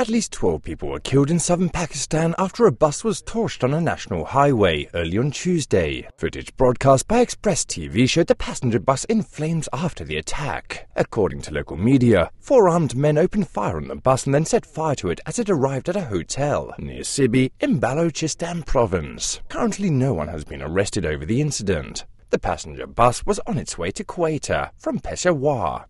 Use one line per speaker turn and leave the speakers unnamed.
At least 12 people were killed in southern Pakistan after a bus was torched on a national highway early on Tuesday. Footage broadcast by Express TV showed the passenger bus in flames after the attack. According to local media, four armed men opened fire on the bus and then set fire to it as it arrived at a hotel near Sibi in Balochistan province. Currently, no one has been arrested over the incident. The passenger bus was on its way to Quetta from Peshawar.